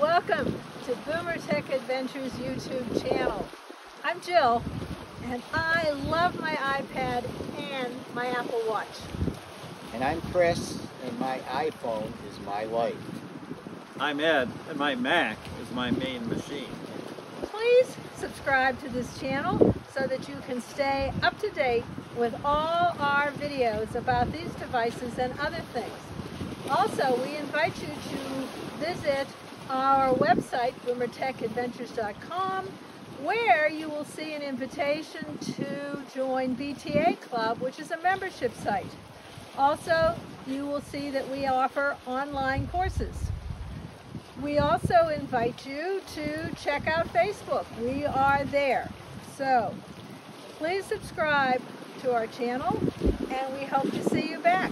Welcome to Boomer Tech Adventures YouTube channel. I'm Jill and I love my iPad and my Apple Watch. And I'm Chris and my iPhone is my life. I'm Ed and my Mac is my main machine. Please subscribe to this channel so that you can stay up to date with all our videos about these devices and other things. Also, we invite you to visit our website, boomertechadventures.com, where you will see an invitation to join BTA Club, which is a membership site. Also, you will see that we offer online courses. We also invite you to check out Facebook. We are there. So, please subscribe to our channel and we hope to see you back.